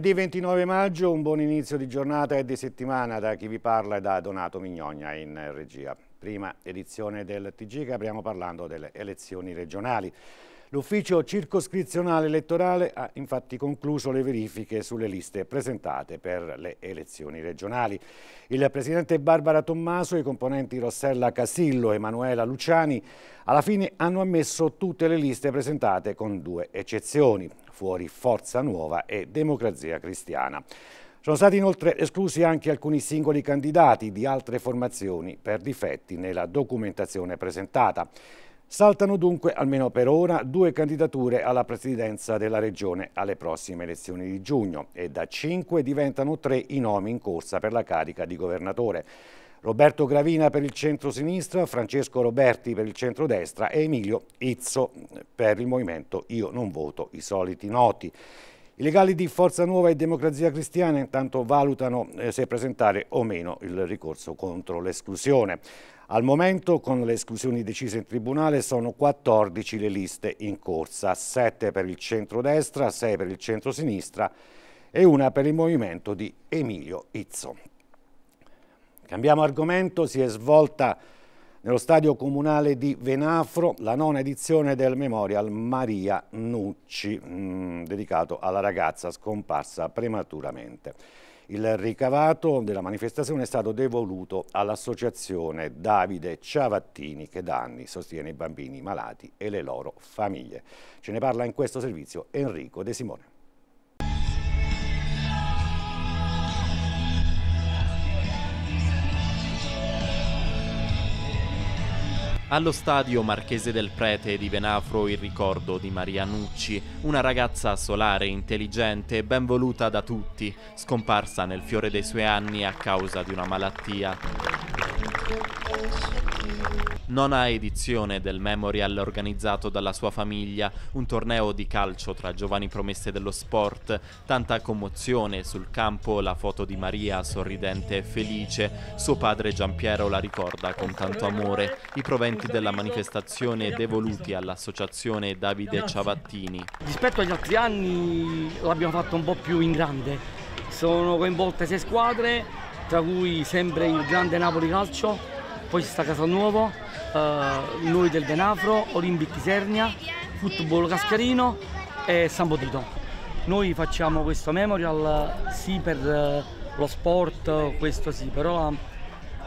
Lunedì 29 maggio, un buon inizio di giornata e di settimana da chi vi parla e da Donato Mignogna in regia. Prima edizione del TG che apriamo parlando delle elezioni regionali. L'ufficio circoscrizionale elettorale ha infatti concluso le verifiche sulle liste presentate per le elezioni regionali. Il presidente Barbara Tommaso e i componenti Rossella Casillo e Emanuela Luciani alla fine hanno ammesso tutte le liste presentate con due eccezioni, fuori Forza Nuova e Democrazia Cristiana. Sono stati inoltre esclusi anche alcuni singoli candidati di altre formazioni per difetti nella documentazione presentata. Saltano dunque, almeno per ora, due candidature alla presidenza della Regione alle prossime elezioni di giugno e da cinque diventano tre i nomi in corsa per la carica di governatore. Roberto Gravina per il centro-sinistra, Francesco Roberti per il centro-destra e Emilio Izzo per il movimento Io non voto, i soliti noti. I legali di Forza Nuova e Democrazia Cristiana intanto valutano eh, se presentare o meno il ricorso contro l'esclusione. Al momento, con le esclusioni decise in tribunale, sono 14 le liste in corsa, 7 per il centro-destra, 6 per il centro-sinistra e una per il movimento di Emilio Izzo. Cambiamo argomento, si è svolta nello stadio comunale di Venafro la nona edizione del Memorial Maria Nucci, mh, mm, dedicato alla ragazza scomparsa prematuramente. Il ricavato della manifestazione è stato devoluto all'associazione Davide Ciavattini che da anni sostiene i bambini malati e le loro famiglie. Ce ne parla in questo servizio Enrico De Simone. Allo stadio Marchese del Prete di Venafro il ricordo di Maria Nucci, una ragazza solare, intelligente e ben voluta da tutti, scomparsa nel fiore dei suoi anni a causa di una malattia. Nona edizione del Memorial organizzato dalla sua famiglia, un torneo di calcio tra giovani promesse dello sport, tanta commozione sul campo, la foto di Maria sorridente e felice, suo padre Giampiero la ricorda con tanto amore, i proventi della manifestazione devoluti all'associazione Davide Ciavattini. Rispetto agli altri anni l'abbiamo fatto un po' più in grande, sono coinvolte sei squadre, tra cui sempre il grande Napoli Calcio, poi c'è sta Casalnuovo, eh, noi del Venafro, Olimpic Isernia, Football Cascarino e San Potito. Noi facciamo questo memorial sì per eh, lo sport, questo sì, però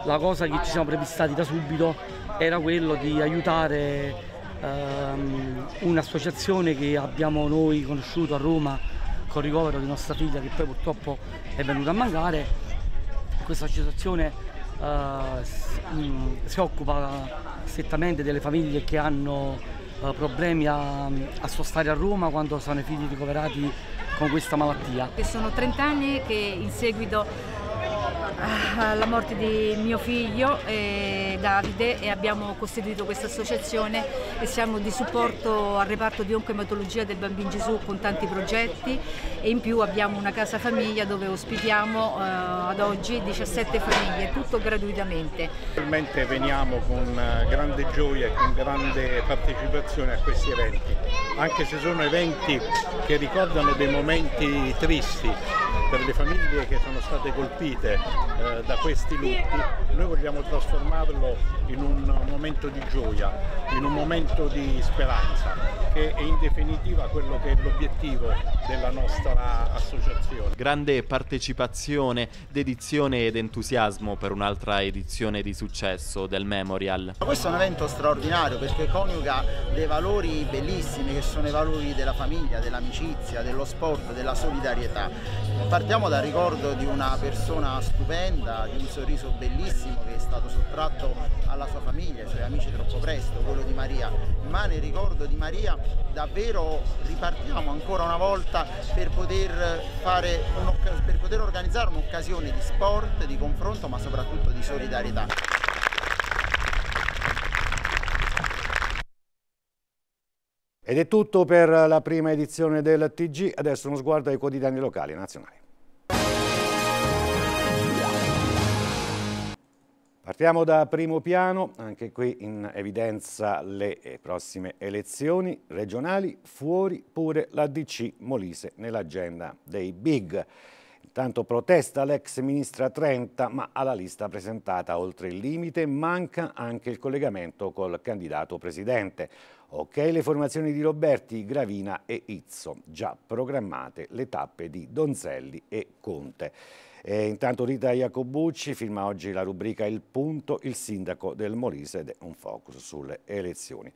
la, cosa che ci siamo prefissati da subito era quello di aiutare ehm, un'associazione che abbiamo noi conosciuto a Roma con il ricovero di nostra figlia che poi purtroppo è venuta a mancare. Questa associazione eh, si occupa strettamente delle famiglie che hanno eh, problemi a, a sostare a Roma quando sono i figli ricoverati con questa malattia. Sono 30 anni che in seguito alla morte di mio figlio eh, Davide e abbiamo costituito questa associazione e siamo di supporto al reparto di oncoematologia del Bambino Gesù con tanti progetti e in più abbiamo una casa famiglia dove ospitiamo eh, ad oggi 17 famiglie, tutto gratuitamente. Realmente veniamo con eh, grande gioia e con grande partecipazione a questi eventi, anche se sono eventi che ricordano dei momenti tristi per le famiglie che sono state colpite eh, da questi lutti, noi vogliamo trasformarlo in un momento di gioia, in un momento di speranza, che è in definitiva quello che è l'obiettivo della nostra associazione. Grande partecipazione, dedizione ed entusiasmo per un'altra edizione di successo del Memorial. Questo è un evento straordinario perché coniuga dei valori bellissimi che sono i valori della famiglia, dell'amicizia, dello sport, della solidarietà Partiamo dal ricordo di una persona stupenda, di un sorriso bellissimo che è stato sottratto alla sua famiglia, ai suoi amici troppo presto, quello di Maria, ma nel ricordo di Maria davvero ripartiamo ancora una volta per poter, per poter organizzare un'occasione di sport, di confronto, ma soprattutto di solidarietà. Ed è tutto per la prima edizione del TG, adesso uno sguardo ai quotidiani locali e nazionali. Partiamo da primo piano, anche qui in evidenza le eh, prossime elezioni regionali, fuori pure la DC Molise nell'agenda dei big. Intanto protesta l'ex ministra Trenta, ma alla lista presentata oltre il limite manca anche il collegamento col candidato presidente. Ok le formazioni di Roberti, Gravina e Izzo, già programmate le tappe di Donzelli e Conte. E intanto Rita Iacobucci firma oggi la rubrica Il Punto, il sindaco del Molise ed è un focus sulle elezioni.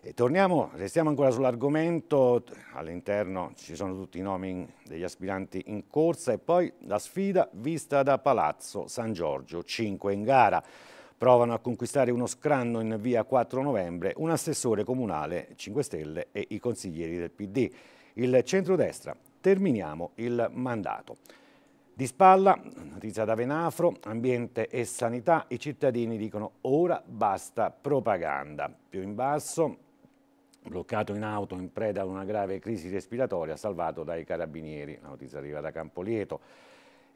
E torniamo, restiamo ancora sull'argomento, all'interno ci sono tutti i nomi degli aspiranti in corsa e poi la sfida vista da Palazzo San Giorgio, 5 in gara. Provano a conquistare uno scranno in via 4 novembre un assessore comunale 5 Stelle e i consiglieri del PD. Il centrodestra, terminiamo il mandato. Di spalla, notizia da Venafro, ambiente e sanità, i cittadini dicono ora basta propaganda. Più in basso, bloccato in auto in preda a una grave crisi respiratoria, salvato dai carabinieri, la notizia arriva da Campolieto.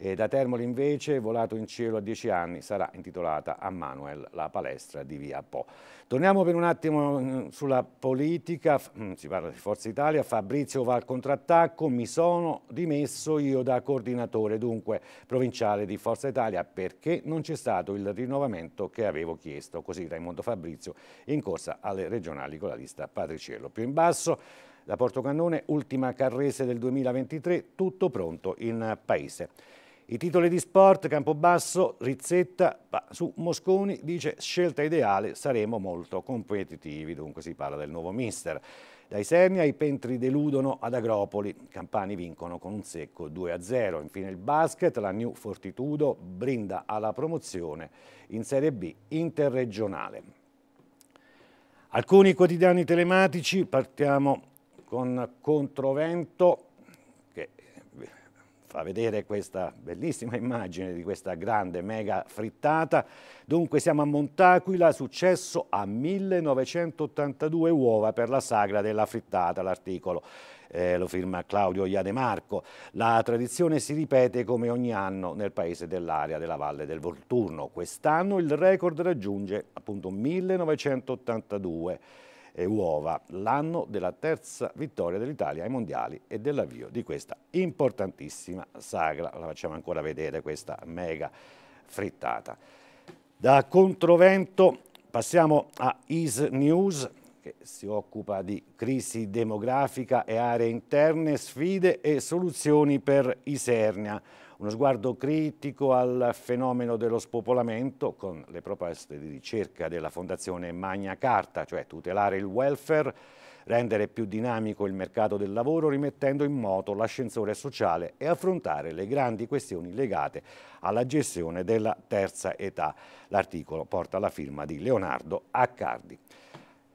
E da Termoli invece, volato in cielo a dieci anni, sarà intitolata a Manuel la palestra di Via Po. Torniamo per un attimo mm, sulla politica, mm, si parla di Forza Italia, Fabrizio va al contrattacco, mi sono dimesso io da coordinatore dunque provinciale di Forza Italia perché non c'è stato il rinnovamento che avevo chiesto, così Raimondo Fabrizio in corsa alle regionali con la lista Patriciello. Più in basso da Portocannone, ultima Carrese del 2023, tutto pronto in paese. I titoli di sport, Campobasso, Rizzetta, su Mosconi dice scelta ideale, saremo molto competitivi, dunque si parla del nuovo mister. Dai Sernia i Pentri deludono ad Agropoli, Campani vincono con un secco 2-0. Infine il basket, la New Fortitudo brinda alla promozione in Serie B interregionale. Alcuni quotidiani telematici, partiamo con Controvento, fa vedere questa bellissima immagine di questa grande mega frittata. Dunque siamo a Montaquila, successo a 1982 uova per la sagra della frittata, l'articolo. Eh, lo firma Claudio Iademarco. La tradizione si ripete come ogni anno nel paese dell'area della Valle del Volturno. Quest'anno il record raggiunge appunto 1982 e uova, l'anno della terza vittoria dell'Italia ai mondiali e dell'avvio di questa importantissima sagra. La facciamo ancora vedere questa mega frittata. Da Controvento passiamo a Is News che si occupa di crisi demografica e aree interne, sfide e soluzioni per Isernia uno sguardo critico al fenomeno dello spopolamento con le proposte di ricerca della Fondazione Magna Carta, cioè tutelare il welfare, rendere più dinamico il mercato del lavoro rimettendo in moto l'ascensore sociale e affrontare le grandi questioni legate alla gestione della terza età. L'articolo porta la firma di Leonardo Accardi.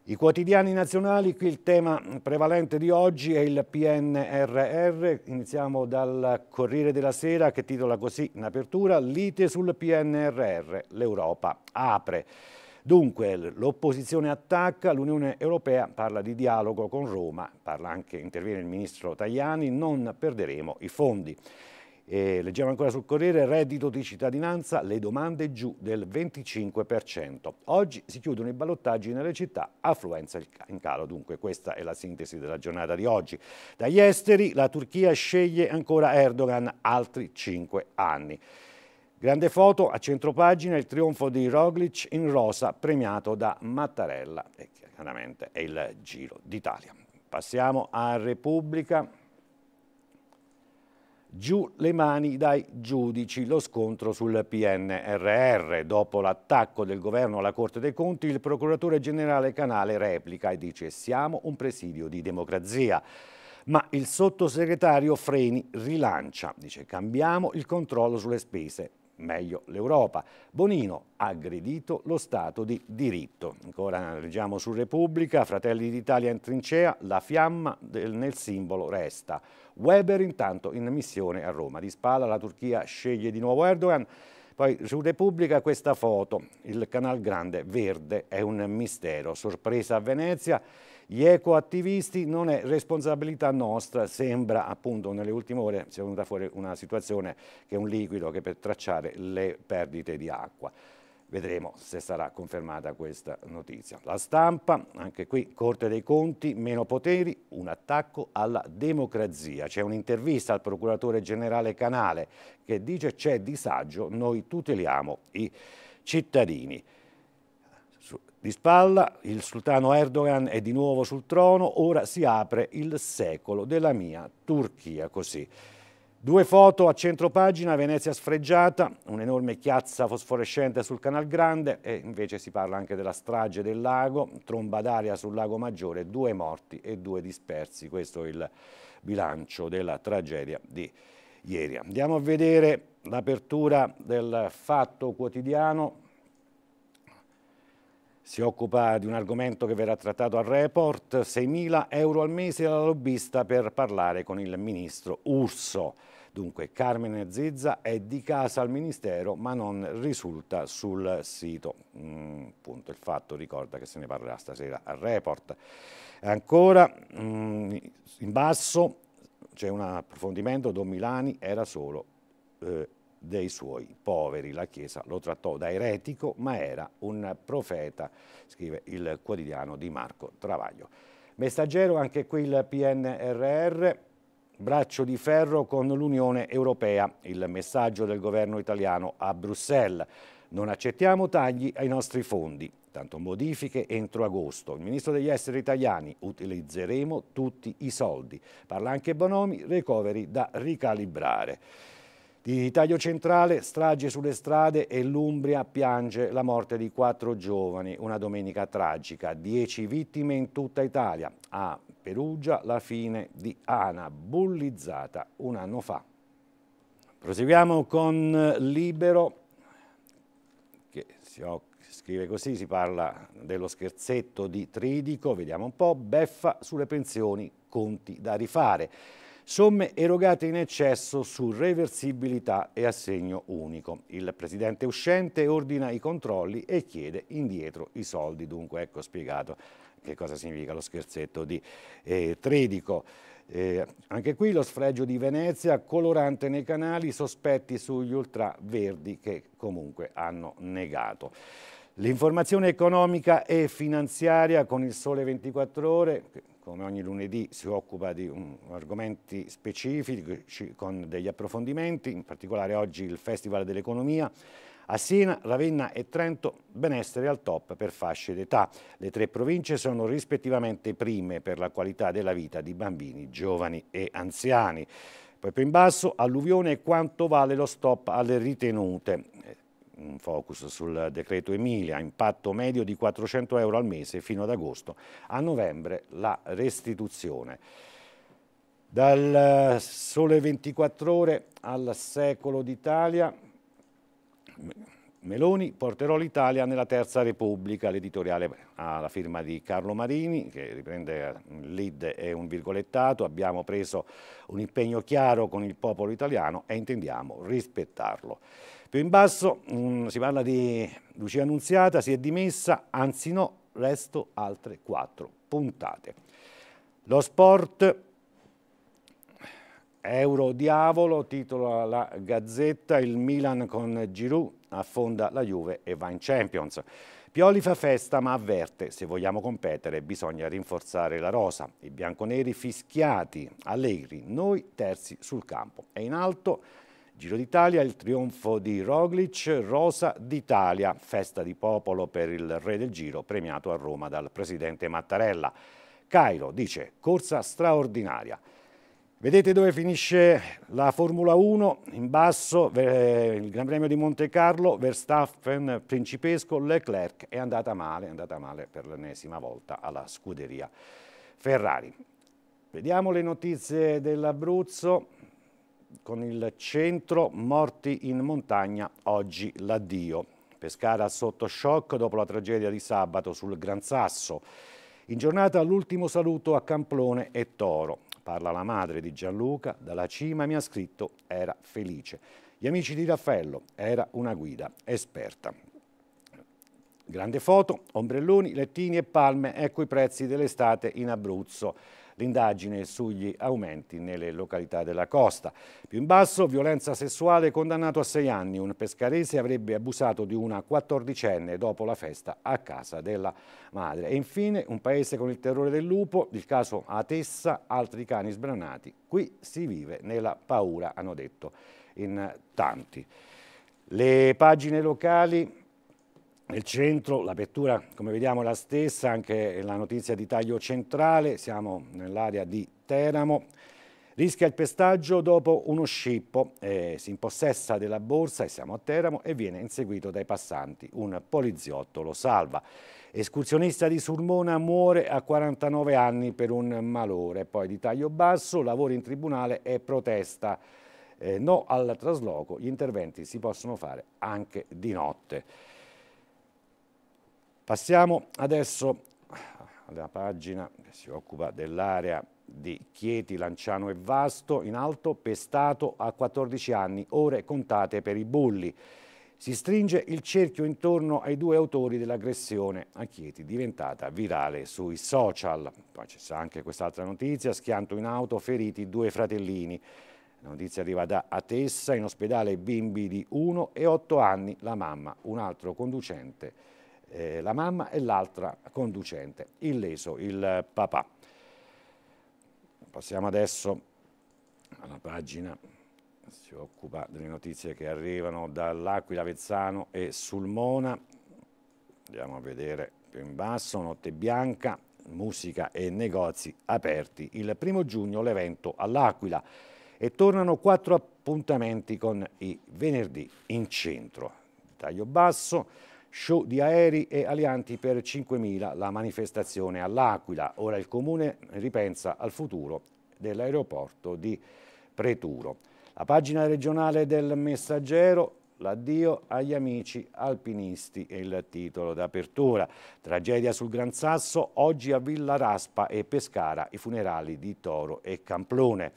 I quotidiani nazionali, qui il tema prevalente di oggi è il PNRR, iniziamo dal Corriere della Sera che titola così in apertura Lite sul PNRR, l'Europa apre. Dunque l'opposizione attacca, l'Unione Europea parla di dialogo con Roma, parla anche, interviene il ministro Tajani, non perderemo i fondi. E leggiamo ancora sul Corriere, reddito di cittadinanza, le domande giù del 25%. Oggi si chiudono i ballottaggi nelle città, affluenza in calo. Dunque questa è la sintesi della giornata di oggi. Dagli esteri la Turchia sceglie ancora Erdogan altri 5 anni. Grande foto a centropagina, il trionfo di Roglic in rosa premiato da Mattarella e chiaramente è il Giro d'Italia. Passiamo a Repubblica. Giù le mani dai giudici, lo scontro sul PNRR. Dopo l'attacco del governo alla Corte dei Conti, il procuratore generale Canale replica e dice siamo un presidio di democrazia. Ma il sottosegretario Freni rilancia, dice cambiamo il controllo sulle spese meglio l'Europa. Bonino ha aggredito lo Stato di diritto. Ancora leggiamo su Repubblica, Fratelli d'Italia in trincea, la fiamma del, nel simbolo resta. Weber intanto in missione a Roma. Di spalla la Turchia sceglie di nuovo Erdogan. Poi su Repubblica questa foto, il Canal Grande verde è un mistero, sorpresa a Venezia gli ecoattivisti non è responsabilità nostra, sembra appunto nelle ultime ore sia venuta fuori una situazione che è un liquido che per tracciare le perdite di acqua. Vedremo se sarà confermata questa notizia. La stampa, anche qui, Corte dei Conti, meno poteri, un attacco alla democrazia. C'è un'intervista al procuratore generale Canale che dice c'è disagio, noi tuteliamo i cittadini. Di spalla il sultano Erdogan è di nuovo sul trono, ora si apre il secolo della mia Turchia, così. Due foto a centropagina, Venezia sfregiata, un'enorme chiazza fosforescente sul Canal Grande e invece si parla anche della strage del lago, tromba d'aria sul lago Maggiore, due morti e due dispersi. Questo è il bilancio della tragedia di ieri. Andiamo a vedere l'apertura del Fatto Quotidiano. Si occupa di un argomento che verrà trattato al report, 6.000 euro al mese alla lobbista per parlare con il ministro Urso. Dunque Carmine Zizza è di casa al Ministero ma non risulta sul sito. Mm, appunto il fatto ricorda che se ne parlerà stasera al report. Ancora mm, in basso c'è un approfondimento, Don Milani era solo eh, dei suoi poveri. La Chiesa lo trattò da eretico, ma era un profeta, scrive il quotidiano di Marco Travaglio. Messaggero anche qui il PNRR, braccio di ferro con l'Unione Europea, il messaggio del governo italiano a Bruxelles. Non accettiamo tagli ai nostri fondi, tanto modifiche entro agosto. Il ministro degli esteri italiani utilizzeremo tutti i soldi. Parla anche Bonomi, recovery da ricalibrare. Di taglio centrale, strage sulle strade e l'Umbria piange la morte di quattro giovani, una domenica tragica, dieci vittime in tutta Italia. A Perugia la fine di Ana, bullizzata un anno fa. Proseguiamo con Libero, che si scrive così, si parla dello scherzetto di Tridico, vediamo un po', beffa sulle pensioni, conti da rifare somme erogate in eccesso su reversibilità e assegno unico. Il presidente uscente ordina i controlli e chiede indietro i soldi, dunque ecco spiegato che cosa significa lo scherzetto di eh, Tredico. Eh, anche qui lo sfregio di Venezia, colorante nei canali, sospetti sugli ultraverdi che comunque hanno negato. L'informazione economica e finanziaria con il Sole 24 Ore, come ogni lunedì si occupa di um, argomenti specifici con degli approfondimenti, in particolare oggi il Festival dell'Economia. A Siena, Ravenna e Trento benessere al top per fasce d'età. Le tre province sono rispettivamente prime per la qualità della vita di bambini, giovani e anziani. Poi più in basso, alluvione e quanto vale lo stop alle ritenute un focus sul decreto Emilia, impatto medio di 400 euro al mese fino ad agosto, a novembre la restituzione. Dal Sole 24 Ore al Secolo d'Italia, Meloni porterò l'Italia nella Terza Repubblica, l'editoriale ha la firma di Carlo Marini che riprende il lead e un virgolettato, abbiamo preso un impegno chiaro con il popolo italiano e intendiamo rispettarlo. Più in basso mh, mm, si parla di Lucia Annunziata, si è dimessa, anzi no, resto altre quattro puntate. Lo sport, Euro Diavolo, titola la Gazzetta, il Milan con Giroud affonda la Juve e va in Champions. Pioli fa festa ma avverte, se vogliamo competere bisogna rinforzare la rosa. I bianconeri fischiati, allegri, noi terzi sul campo. E in alto Giro d'Italia, il trionfo di Roglic, Rosa d'Italia, festa di popolo per il re del Giro, premiato a Roma dal presidente Mattarella. Cairo dice corsa straordinaria. Vedete dove finisce la Formula 1? In basso il Gran Premio di Monte Carlo, Verstappen, Principesco, Leclerc è andata male, è andata male per l'ennesima volta alla scuderia Ferrari. Vediamo le notizie dell'Abruzzo con il centro morti in montagna, oggi l'addio. Pescara sotto shock dopo la tragedia di sabato sul Gran Sasso. In giornata l'ultimo saluto a Camplone e Toro. Parla la madre di Gianluca, dalla cima mi ha scritto era felice. Gli amici di Raffaello, era una guida esperta. Grande foto, ombrelloni, lettini e palme, ecco i prezzi dell'estate in Abruzzo. L'indagine sugli aumenti nelle località della costa. Più in basso, violenza sessuale condannato a sei anni. Un pescarese avrebbe abusato di una quattordicenne dopo la festa a casa della madre. E infine un paese con il terrore del lupo, il caso Atessa, altri cani sbranati. Qui si vive nella paura, hanno detto in tanti. Le pagine locali nel centro l'apertura, come vediamo, è la stessa, anche la notizia di taglio centrale, siamo nell'area di Teramo. Rischia il pestaggio dopo uno scippo, eh, si impossessa della borsa e siamo a Teramo e viene inseguito dai passanti. Un poliziotto lo salva. Escursionista di Sulmona muore a 49 anni per un malore. Poi di taglio basso, lavoro in tribunale e protesta. Eh, no al trasloco, gli interventi si possono fare anche di notte. Passiamo adesso alla pagina che si occupa dell'area di Chieti, Lanciano e Vasto, in alto pestato a 14 anni, ore contate per i bulli. Si stringe il cerchio intorno ai due autori dell'aggressione a Chieti, diventata virale sui social. Poi c'è anche quest'altra notizia, schianto in auto, feriti due fratellini. La notizia arriva da Atessa, in ospedale bimbi di 1 e 8 anni, la mamma, un altro conducente eh, la mamma e l'altra conducente, illeso il papà. Passiamo adesso alla pagina si occupa delle notizie che arrivano dall'Aquila, Vezzano e Sulmona. Andiamo a vedere più in basso, Notte Bianca, musica e negozi aperti. Il primo giugno l'evento all'Aquila e tornano quattro appuntamenti con i venerdì in centro. Taglio basso, show di aerei e alianti per 5.000, la manifestazione all'Aquila. Ora il Comune ripensa al futuro dell'aeroporto di Preturo. La pagina regionale del Messaggero, l'addio agli amici alpinisti è il titolo d'apertura. Tragedia sul Gran Sasso, oggi a Villa Raspa e Pescara i funerali di Toro e Camplone.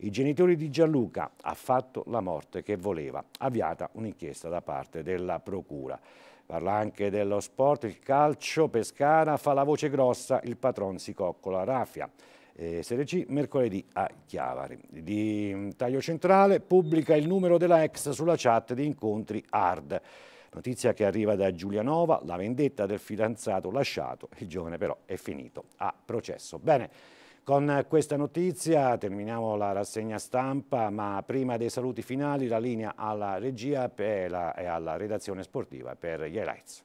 I genitori di Gianluca ha fatto la morte che voleva, avviata un'inchiesta da parte della Procura. Parla anche dello sport, il calcio, Pescara fa la voce grossa, il patron si coccola Rafia. Eh, Serie C mercoledì a Chiavari. Di taglio centrale pubblica il numero della ex sulla chat di incontri hard. Notizia che arriva da Giulianova, la vendetta del fidanzato lasciato, il giovane però è finito a processo. Bene. Con questa notizia terminiamo la rassegna stampa, ma prima dei saluti finali la linea alla regia e alla redazione sportiva per gli highlights.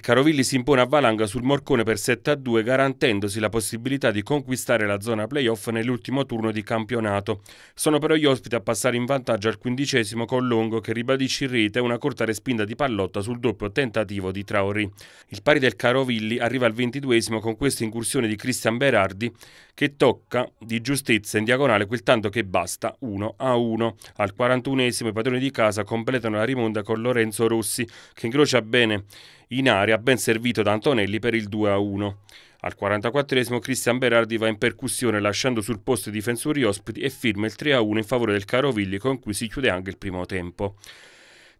Carovilli si impone a Valanga sul Morcone per 7-2 garantendosi la possibilità di conquistare la zona playoff nell'ultimo turno di campionato. Sono però gli ospiti a passare in vantaggio al quindicesimo con Longo che ribadisce in rete una corta respinta di pallotta sul doppio tentativo di Traori. Il pari del Carovilli arriva al ventiduesimo con questa incursione di Cristian Berardi che tocca di giustezza in diagonale quel tanto che basta 1 a 1. Al 41esimo i padroni di casa completano la rimonta con Lorenzo Rossi che incrocia bene in area ben servito da Antonelli per il 2-1. Al 44esimo Cristian Berardi va in percussione lasciando sul posto i difensori ospiti e firma il 3-1 in favore del Carovilli con cui si chiude anche il primo tempo.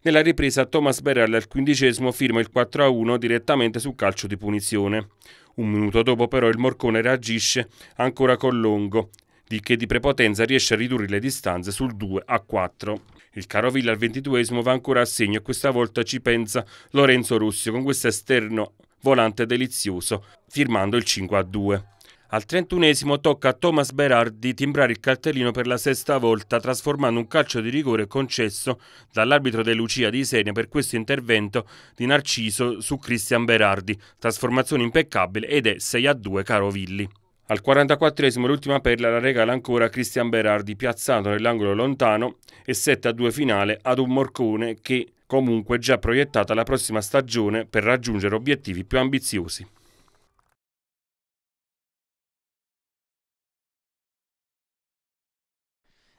Nella ripresa Thomas Berardi al quindicesimo firma il 4-1 direttamente su calcio di punizione. Un minuto dopo però il Morcone reagisce ancora con Longo, di che di prepotenza riesce a ridurre le distanze sul 2 4. Il Carovilla al ventiduesimo va ancora a segno e questa volta ci pensa Lorenzo Russi con questo esterno volante delizioso, firmando il 5 a 2. Al 31esimo tocca a Thomas Berardi timbrare il cartellino per la sesta volta, trasformando un calcio di rigore concesso dall'arbitro De Lucia di Senia per questo intervento di Narciso su Cristian Berardi. Trasformazione impeccabile ed è 6 a 2 Carovilli. Al 44esimo l'ultima perla la regala ancora Cristian Berardi piazzato nell'angolo lontano e 7 a 2 finale ad un Morcone che comunque è già proiettato alla prossima stagione per raggiungere obiettivi più ambiziosi.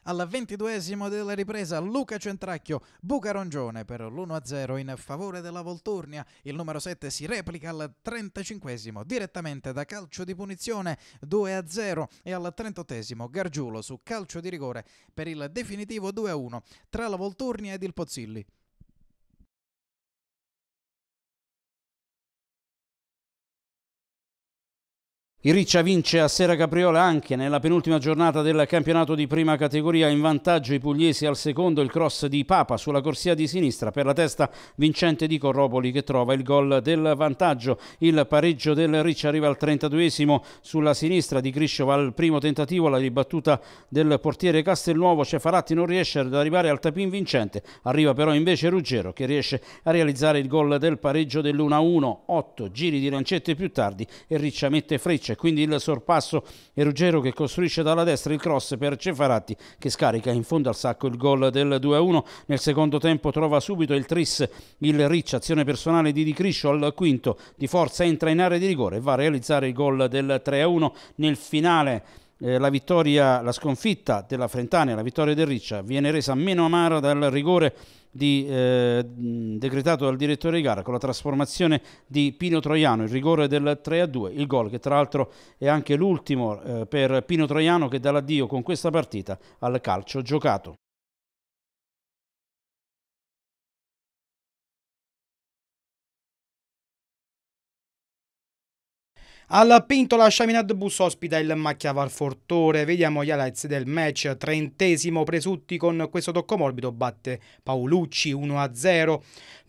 Al ventiduesimo della ripresa Luca Centracchio, Bucarongione per l'1-0 in favore della Volturnia. Il numero 7 si replica al 35esimo direttamente da calcio di punizione 2-0 e al 38esimo Gargiulo su calcio di rigore per il definitivo 2-1 tra la Volturnia ed il Pozzilli. Il Riccia vince a Sera Capriola anche nella penultima giornata del campionato di prima categoria. In vantaggio i pugliesi al secondo il cross di Papa sulla corsia di sinistra per la testa vincente di Corropoli che trova il gol del vantaggio. Il pareggio del Riccia arriva al 32esimo sulla sinistra di Crisciova al primo tentativo. La ribattuta del portiere Castelnuovo Cefaratti non riesce ad arrivare al tapin vincente. Arriva però invece Ruggero che riesce a realizzare il gol del pareggio dell'1-1. 8 giri di lancette più tardi e Riccia mette freccia c'è quindi il sorpasso e Ruggero che costruisce dalla destra il cross per Cefaratti che scarica in fondo al sacco il gol del 2-1. Nel secondo tempo trova subito il tris, il Ricci, azione personale di Di Criscio al quinto di forza entra in area di rigore e va a realizzare il gol del 3-1 nel finale. Eh, la vittoria, la sconfitta della Frentania, la vittoria del Riccia viene resa meno amara dal rigore di, eh, decretato dal direttore di gara con la trasformazione di Pino Troiano, il rigore del 3-2, il gol che tra l'altro è anche l'ultimo eh, per Pino Troiano che dà l'addio con questa partita al calcio giocato. Al Pinto la Chaminade Bus ospita il Macchiaval Fortore. Vediamo gli highlights del match. Trentesimo Presutti con questo tocco morbido batte Paolucci 1-0.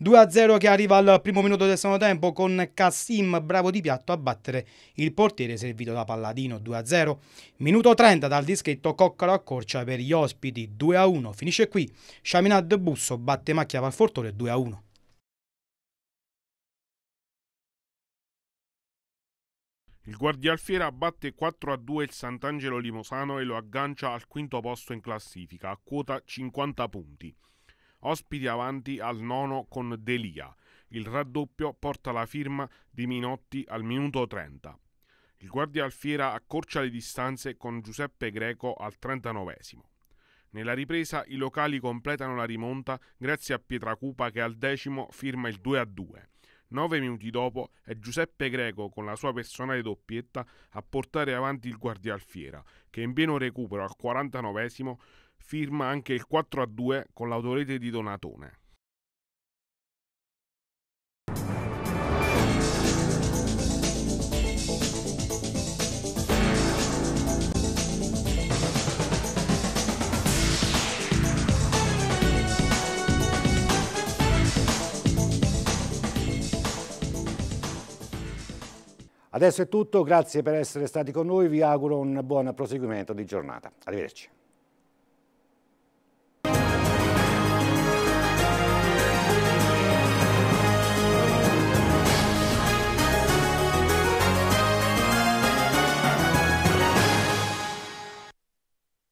2-0 che arriva al primo minuto del secondo tempo con Cassim bravo di piatto a battere il portiere servito da Palladino 2-0. Minuto 30 dal dischetto Coccolo accorcia per gli ospiti 2-1. Finisce qui. Chaminade Busso batte Macchiaval Fortore 2-1. Il Guardialfiera batte 4-2 il Sant'Angelo Limosano e lo aggancia al quinto posto in classifica, a quota 50 punti. Ospiti avanti al nono con Delia. Il raddoppio porta la firma di Minotti al minuto 30. Il Guardialfiera accorcia le distanze con Giuseppe Greco al 39. Nella ripresa i locali completano la rimonta grazie a Pietracupa che al decimo firma il 2-2. Nove minuti dopo è Giuseppe Greco con la sua personale doppietta a portare avanti il Guardialfiera, che in pieno recupero al 49 firma anche il 4-2 con l'autorete di Donatone. Adesso è tutto, grazie per essere stati con noi, vi auguro un buon proseguimento di giornata. Arrivederci.